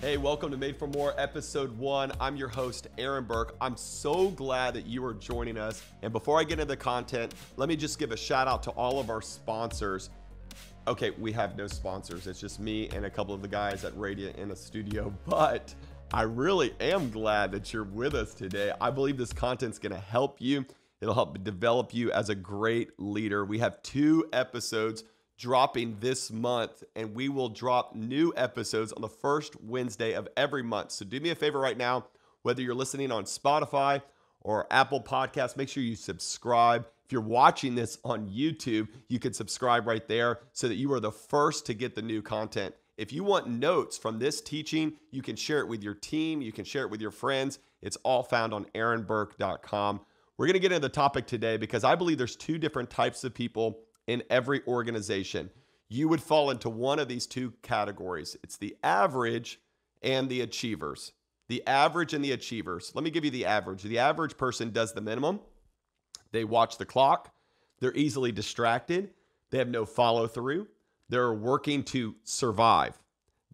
Hey, welcome to Made for More, episode one. I'm your host, Aaron Burke. I'm so glad that you are joining us. And before I get into the content, let me just give a shout out to all of our sponsors. Okay, we have no sponsors. It's just me and a couple of the guys at Radiant in a studio, but I really am glad that you're with us today. I believe this content's going to help you. It'll help develop you as a great leader. We have two episodes dropping this month, and we will drop new episodes on the first Wednesday of every month. So do me a favor right now, whether you're listening on Spotify or Apple Podcasts, make sure you subscribe. If you're watching this on YouTube, you can subscribe right there so that you are the first to get the new content. If you want notes from this teaching, you can share it with your team, you can share it with your friends. It's all found on aaronburke.com. We're going to get into the topic today because I believe there's two different types of people in every organization. You would fall into one of these two categories it's the average and the achievers. The average and the achievers. Let me give you the average. The average person does the minimum, they watch the clock, they're easily distracted, they have no follow through, they're working to survive.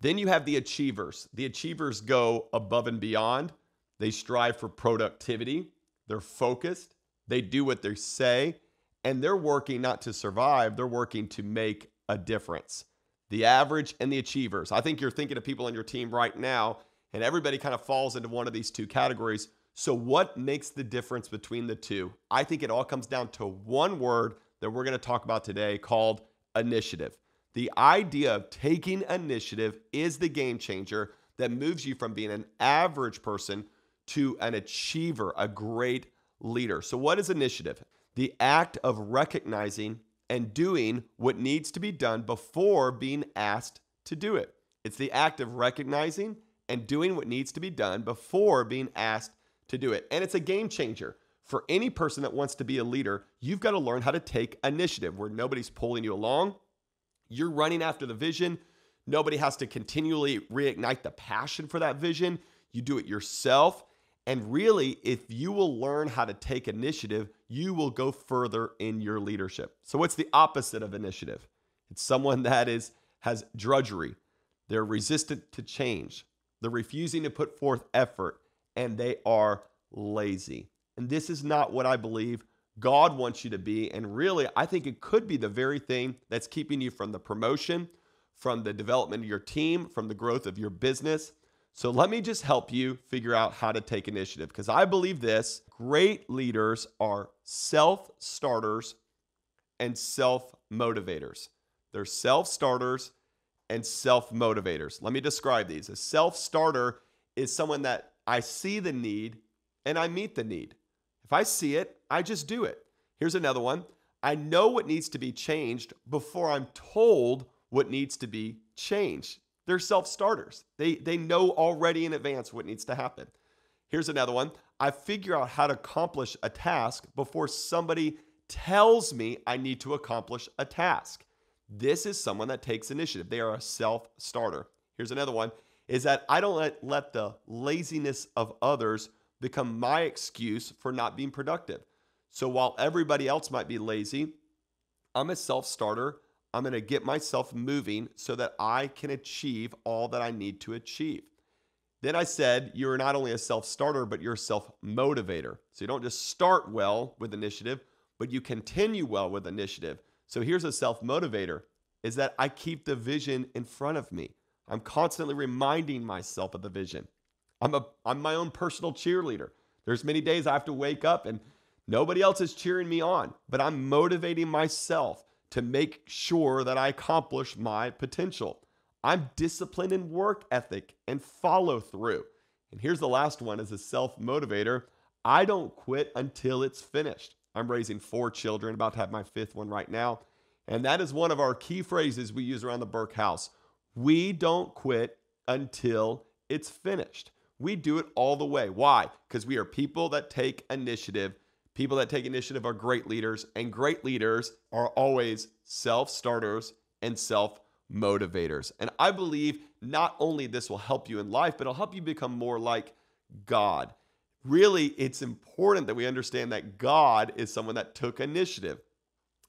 Then you have the achievers. The achievers go above and beyond. They strive for productivity. They're focused. They do what they say and they're working not to survive, they're working to make a difference. The average and the achievers. I think you're thinking of people on your team right now, and everybody kind of falls into one of these two categories. So, what makes the difference between the two? I think it all comes down to one word that we're going to talk about today called initiative. The idea of taking initiative is the game changer that moves you from being an average person to an achiever, a great leader. So, what is initiative? The act of recognizing and doing what needs to be done before being asked to do it. It's the act of recognizing and doing what needs to be done before being asked to do it. And it's a game changer. For any person that wants to be a leader, you've got to learn how to take initiative where nobody's pulling you along. You're running after the vision. Nobody has to continually reignite the passion for that vision. You do it yourself. And really, if you will learn how to take initiative, you will go further in your leadership. So what's the opposite of initiative? It's someone that is has drudgery. They're resistant to change. They're refusing to put forth effort and they are lazy. And this is not what I believe God wants you to be. And really, I think it could be the very thing that's keeping you from the promotion, from the development of your team, from the growth of your business. So let me just help you figure out how to take initiative because I believe this great leaders are self starters and self motivators. They're self starters and self motivators. Let me describe these. A self starter is someone that I see the need and I meet the need. If I see it, I just do it. Here's another one I know what needs to be changed before I'm told what needs to be changed. They're self starters. They, they know already in advance what needs to happen. Here's another one I figure out how to accomplish a task before somebody tells me I need to accomplish a task. This is someone that takes initiative. They are a self starter. Here's another one is that I don't let, let the laziness of others become my excuse for not being productive. So while everybody else might be lazy, I'm a self starter. I'm going to get myself moving so that I can achieve all that I need to achieve. Then I said, you're not only a self starter, but you're a self motivator. So you don't just start well with initiative, but you continue well with initiative. So here's a self motivator is that I keep the vision in front of me. I'm constantly reminding myself of the vision. I'm a I'm my own personal cheerleader. There's many days I have to wake up and nobody else is cheering me on, but I'm motivating myself to make sure that I accomplish my potential. I'm disciplined in work ethic and follow through. And here's the last one as a self motivator I don't quit until it's finished. I'm raising four children, about to have my fifth one right now. And that is one of our key phrases we use around the Burke house. We don't quit until it's finished. We do it all the way. Why? Because we are people that take initiative People that take initiative are great leaders, and great leaders are always self starters and self motivators. And I believe not only this will help you in life, but it'll help you become more like God. Really, it's important that we understand that God is someone that took initiative.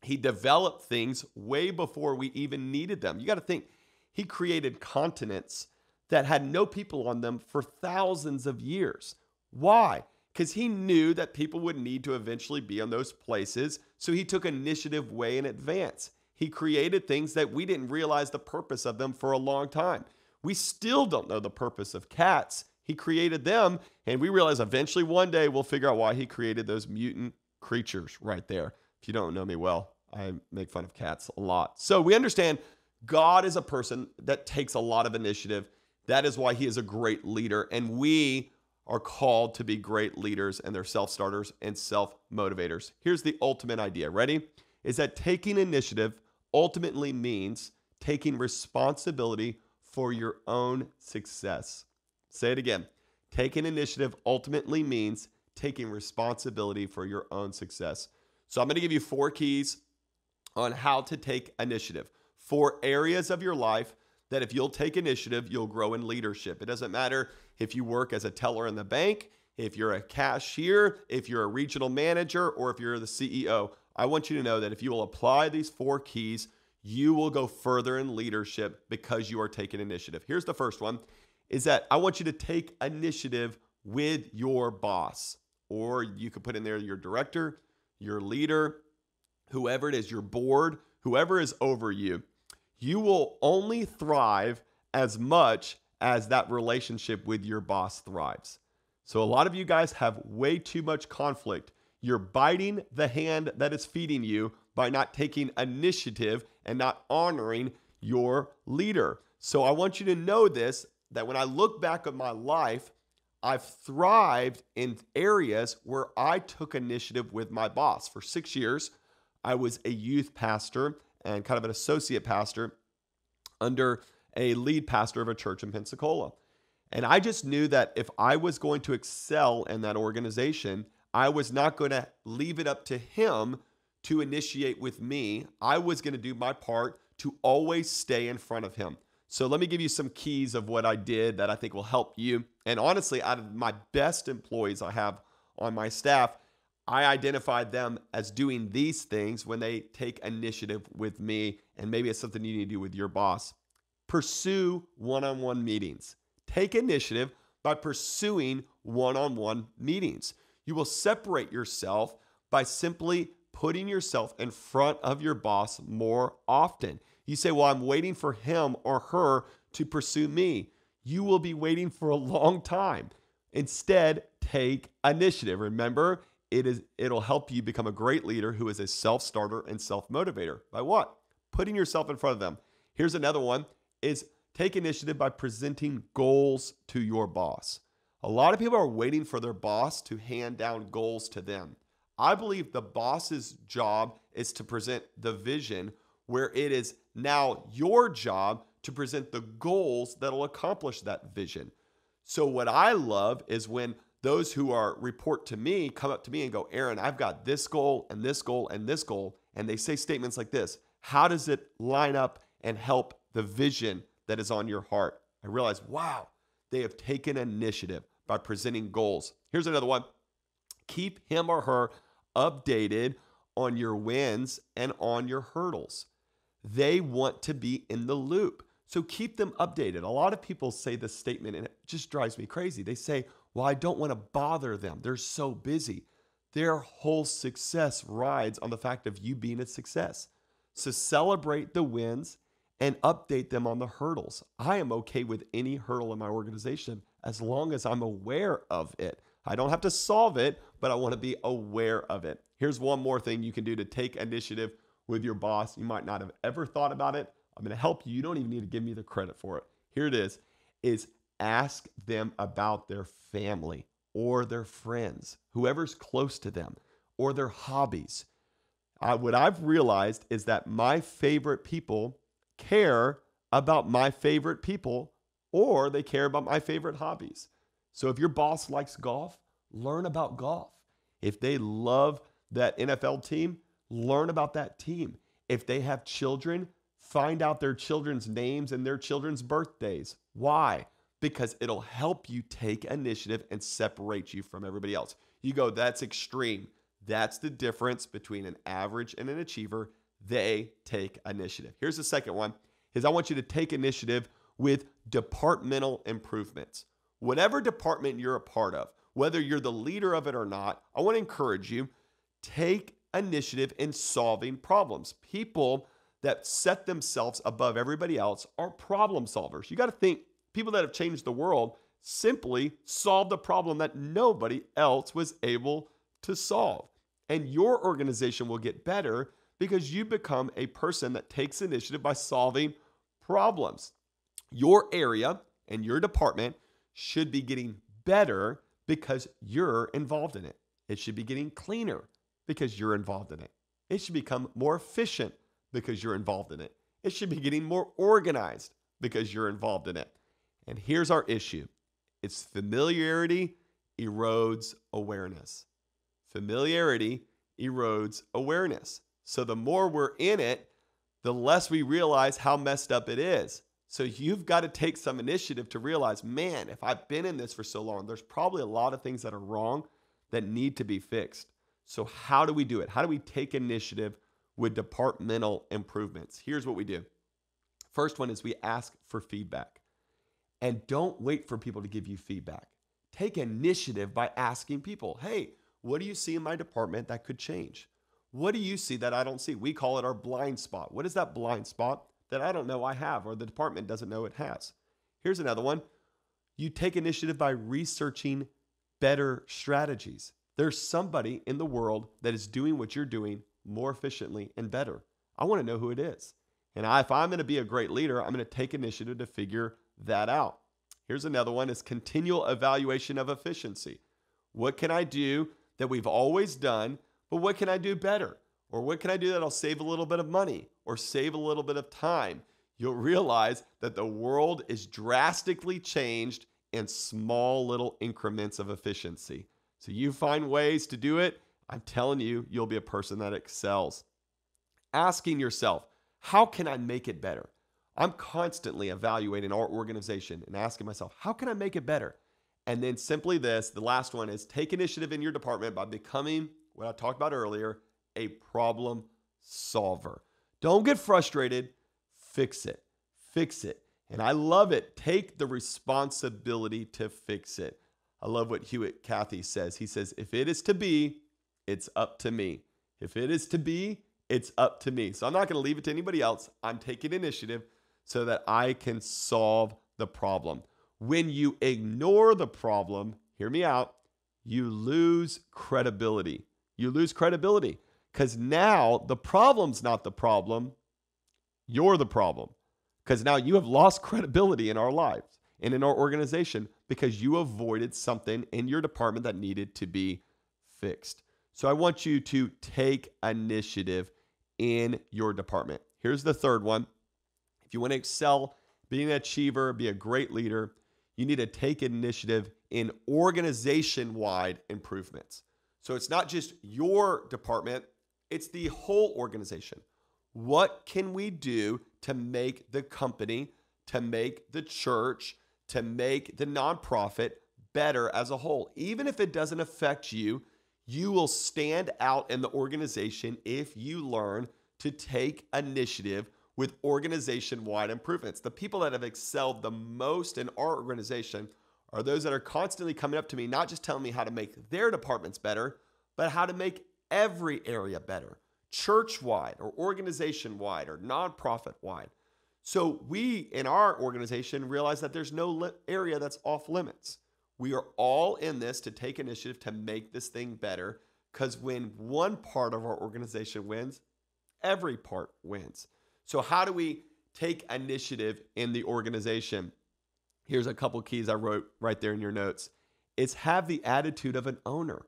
He developed things way before we even needed them. You got to think, He created continents that had no people on them for thousands of years. Why? Because he knew that people would need to eventually be on those places. So he took initiative way in advance. He created things that we didn't realize the purpose of them for a long time. We still don't know the purpose of cats. He created them, and we realize eventually one day we'll figure out why he created those mutant creatures right there. If you don't know me well, I make fun of cats a lot. So we understand God is a person that takes a lot of initiative. That is why he is a great leader. And we are called to be great leaders and they're self starters and self motivators. Here's the ultimate idea. Ready? Is that taking initiative ultimately means taking responsibility for your own success. Say it again. Taking initiative ultimately means taking responsibility for your own success. So I'm going to give you four keys on how to take initiative. Four areas of your life that if you'll take initiative, you'll grow in leadership. It doesn't matter if you work as a teller in the bank, if you're a cashier, if you're a regional manager, or if you're the CEO. I want you to know that if you will apply these four keys, you will go further in leadership because you are taking initiative. Here's the first one is that I want you to take initiative with your boss, or you could put in there your director, your leader, whoever it is, your board, whoever is over you. You will only thrive as much as that relationship with your boss thrives. So, a lot of you guys have way too much conflict. You're biting the hand that is feeding you by not taking initiative and not honoring your leader. So, I want you to know this that when I look back at my life, I've thrived in areas where I took initiative with my boss. For six years, I was a youth pastor and kind of an associate pastor under a lead pastor of a church in Pensacola. And I just knew that if I was going to excel in that organization, I was not going to leave it up to him to initiate with me. I was going to do my part to always stay in front of him. So let me give you some keys of what I did that I think will help you. And honestly, out of my best employees I have on my staff, I identified them as doing these things when they take initiative with me. And maybe it's something you need to do with your boss. Pursue one on one meetings. Take initiative by pursuing one on one meetings. You will separate yourself by simply putting yourself in front of your boss more often. You say, Well, I'm waiting for him or her to pursue me. You will be waiting for a long time. Instead, take initiative. Remember, it is it'll help you become a great leader who is a self-starter and self-motivator. By what? Putting yourself in front of them. Here's another one is take initiative by presenting goals to your boss. A lot of people are waiting for their boss to hand down goals to them. I believe the boss's job is to present the vision where it is now your job to present the goals that'll accomplish that vision. So, what I love is when those who are report to me come up to me and go, Aaron, I've got this goal and this goal and this goal. And they say statements like this How does it line up and help the vision that is on your heart? I realize, wow, they have taken initiative by presenting goals. Here's another one keep him or her updated on your wins and on your hurdles. They want to be in the loop. So keep them updated. A lot of people say this statement and it just drives me crazy. They say, Well, I don't want to bother them. They're so busy. Their whole success rides on the fact of you being a success. So celebrate the wins and update them on the hurdles. I am okay with any hurdle in my organization as long as I'm aware of it. I don't have to solve it, but I want to be aware of it. Here's one more thing you can do to take initiative with your boss. You might not have ever thought about it. I'm going to help you. You don't even need to give me the credit for it. Here it is is ask them about their family or their friends, whoever's close to them, or their hobbies. Uh, what I've realized is that my favorite people care about my favorite people or they care about my favorite hobbies. So if your boss likes golf, learn about golf. If they love that NFL team, learn about that team. If they have children, find out their children's names and their children's birthdays. Why? Because it'll help you take initiative and separate you from everybody else. You go, that's extreme. That's the difference between an average and an achiever. They take initiative. Here's the second one is I want you to take initiative with departmental improvements. Whatever department you're a part of, whether you're the leader of it or not, I want to encourage you take initiative in solving problems. People that set themselves above everybody else are problem solvers. You got to think people that have changed the world simply solved a problem that nobody else was able to solve. And your organization will get better because you become a person that takes initiative by solving problems. Your area and your department should be getting better because you're involved in it. It should be getting cleaner because you're involved in it. It should become more efficient because you're involved in it. It should be getting more organized because you're involved in it. And here's our issue it's familiarity erodes awareness. Familiarity erodes awareness. So the more we're in it, the less we realize how messed up it is. So you've got to take some initiative to realize, man, if I've been in this for so long, there's probably a lot of things that are wrong that need to be fixed. So how do we do it? How do we take initiative with departmental improvements? Here's what we do. First one is we ask for feedback. And don't wait for people to give you feedback. Take initiative by asking people, "Hey, what do you see in my department that could change? What do you see that I don't see?" We call it our blind spot. What is that blind spot? that I don't know I have or the department doesn't know it has. Here's another one. You take initiative by researching better strategies. There's somebody in the world that is doing what you're doing more efficiently and better. I want to know who it is. And I, if I'm going to be a great leader, I'm going to take initiative to figure that out. Here's another one is continual evaluation of efficiency. What can I do that we've always done, but what can I do better? Or what can I do that'll save a little bit of money or save a little bit of time? You'll realize that the world is drastically changed in small little increments of efficiency. So you find ways to do it. I'm telling you, you'll be a person that excels. Asking yourself, how can I make it better? I'm constantly evaluating our organization and asking myself, how can I make it better? And then simply this the last one is take initiative in your department by becoming what I talked about earlier a problem solver. Don't get frustrated, fix it. Fix it. And I love it. Take the responsibility to fix it. I love what Truett Cathy says. He says, if it is to be, it's up to me. If it is to be, it's up to me. So I'm not going to leave it to anybody else. I'm taking initiative so that I can solve the problem. When you ignore the problem, hear me out, you lose credibility. You lose credibility. Because now the problem's not the problem, you're the problem. Because now you have lost credibility in our lives and in our organization because you avoided something in your department that needed to be fixed. So I want you to take initiative in your department. Here's the third one. If you want to excel, be an achiever, be a great leader, you need to take initiative in organization wide improvements. So it's not just your department, it's the whole organization. What can we do to make the company, to make the church, to make the nonprofit better as a whole? Even if it doesn't affect you, you will stand out in the organization if you learn to take initiative with organization wide improvements. The people that have excelled the most in our organization are those that are constantly coming up to me, not just telling me how to make their departments better, but how to make every area better, church wide or organization wide or nonprofit wide. So we in our organization realize that there's no li- area that's off limits. We are all in this to take initiative to make this thing better because when one part of our organization wins, every part wins. So, how do we take initiative in the organization? Here's a couple keys I wrote right there in your notes. It's have the attitude of an owner.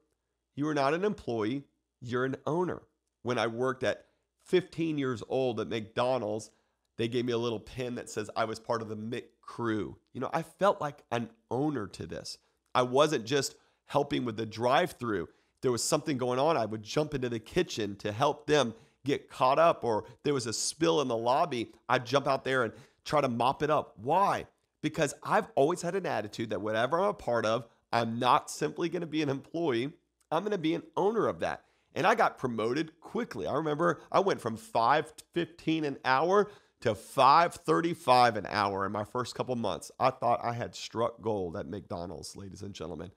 You are not an employee, you're an owner. When I worked at 15 years old at McDonald's, they gave me a little pin that says I was part of the Mick crew. You know, I felt like an owner to this. I wasn't just helping with the drive through. There was something going on. I would jump into the kitchen to help them get caught up, or there was a spill in the lobby. I'd jump out there and try to mop it up. Why? Because I've always had an attitude that whatever I'm a part of, I'm not simply going to be an employee, I'm going to be an owner of that. And I got promoted quickly. I remember I went from 515 an hour to 535 an hour in my first couple months. I thought I had struck gold at McDonald's, ladies and gentlemen.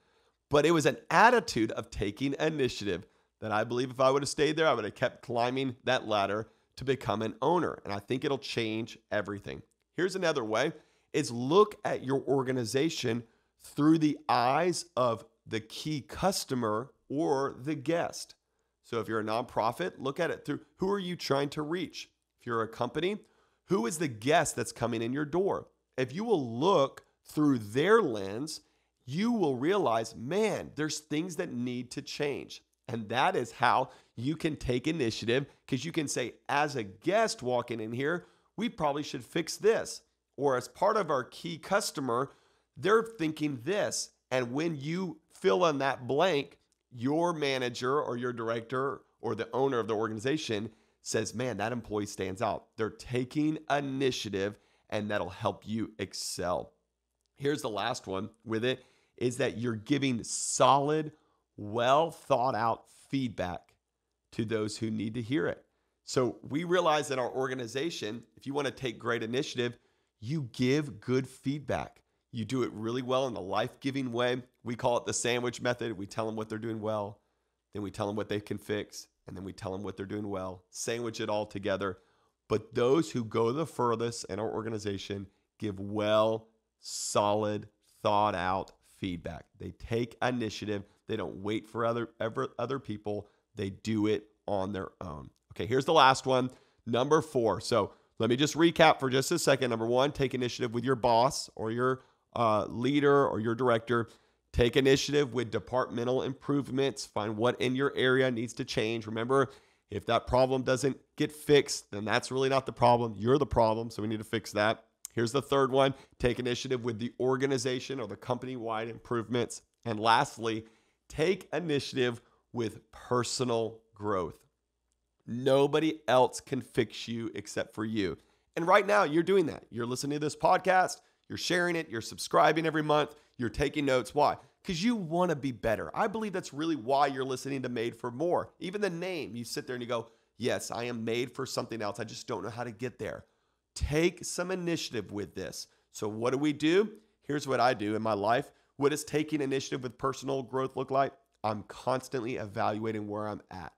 But it was an attitude of taking initiative that I believe if I would have stayed there, I would have kept climbing that ladder to become an owner. And I think it'll change everything. Here's another way is look at your organization through the eyes of the key customer or the guest. So if you're a nonprofit, look at it through who are you trying to reach? If you're a company, who is the guest that's coming in your door? If you will look through their lens, you will realize, man, there's things that need to change. And that is how you can take initiative because you can say, as a guest walking in here, we probably should fix this. Or as part of our key customer, they're thinking this. And when you fill in that blank, your manager or your director or the owner of the organization says, man, that employee stands out. They're taking initiative and that'll help you excel. Here's the last one with it is that you're giving solid, well thought out feedback to those who need to hear it. So we realize that our organization, if you want to take great initiative, you give good feedback. You do it really well in a life giving way. We call it the sandwich method. We tell them what they're doing well, then we tell them what they can fix, and then we tell them what they're doing well. Sandwich it all together. But those who go the furthest in our organization give well, solid, thought out feedback. They take initiative. They don't wait for other ever, other people. They do it on their own. Okay, here's the last one. Number four. So let me just recap for just a second. Number one, take initiative with your boss or your uh, leader or your director. Take initiative with departmental improvements. Find what in your area needs to change. Remember, if that problem doesn't get fixed, then that's really not the problem. You're the problem. So we need to fix that. Here's the third one take initiative with the organization or the company wide improvements. And lastly, take initiative with personal growth. Nobody else can fix you except for you. And right now, you're doing that. You're listening to this podcast, you're sharing it, you're subscribing every month, you're taking notes. Why? Because you want to be better. I believe that's really why you're listening to Made for More. Even the name, you sit there and you go, Yes, I am made for something else. I just don't know how to get there. Take some initiative with this. So, what do we do? Here's what I do in my life. What does taking initiative with personal growth look like? I'm constantly evaluating where I'm at.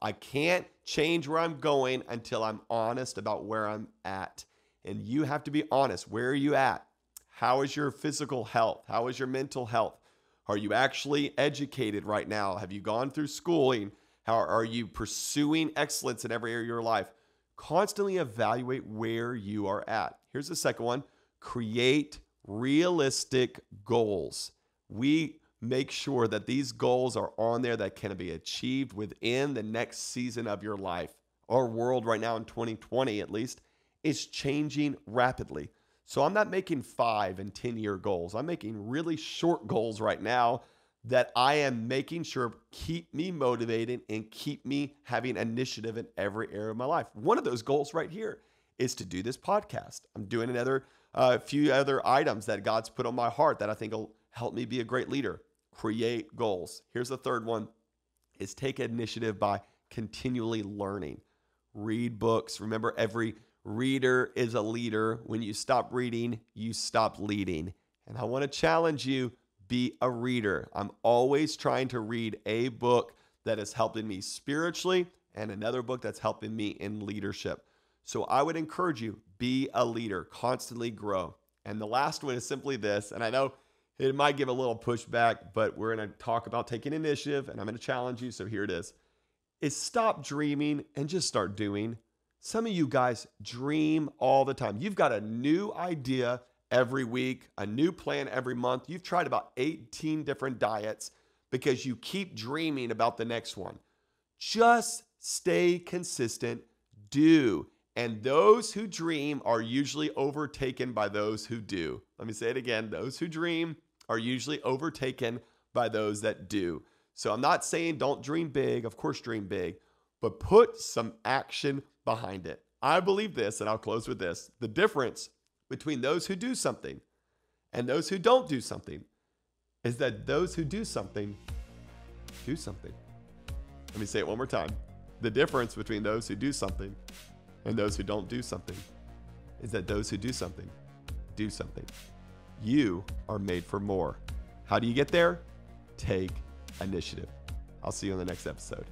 I can't change where I'm going until I'm honest about where I'm at. And you have to be honest. Where are you at? How is your physical health? How is your mental health? Are you actually educated right now? Have you gone through schooling? How are you pursuing excellence in every area of your life? Constantly evaluate where you are at. Here's the second one create realistic goals. We make sure that these goals are on there that can be achieved within the next season of your life. Our world right now in 2020, at least, is changing rapidly. So I'm not making five and 10 year goals. I'm making really short goals right now that I am making sure keep me motivated and keep me having initiative in every area of my life. One of those goals right here is to do this podcast. I'm doing another a few other items that God's put on my heart that I think will help me be a great leader. Create goals. Here's the third one is take initiative by continually learning. Read books. Remember every reader is a leader. When you stop reading, you stop leading. And I want to challenge you be a reader. I'm always trying to read a book that is helping me spiritually and another book that's helping me in leadership. So I would encourage you be a leader, constantly grow. And the last one is simply this, and I know it might give a little pushback, but we're going to talk about taking initiative and I'm going to challenge you, so here it is. Is stop dreaming and just start doing. Some of you guys dream all the time. You've got a new idea every week, a new plan every month. You've tried about 18 different diets because you keep dreaming about the next one. Just stay consistent, do. And those who dream are usually overtaken by those who do. Let me say it again those who dream are usually overtaken by those that do. So I'm not saying don't dream big, of course, dream big, but put some action behind it. I believe this, and I'll close with this the difference between those who do something and those who don't do something is that those who do something do something. Let me say it one more time. The difference between those who do something and those who don't do something is that those who do something, do something. You are made for more. How do you get there? Take initiative. I'll see you on the next episode.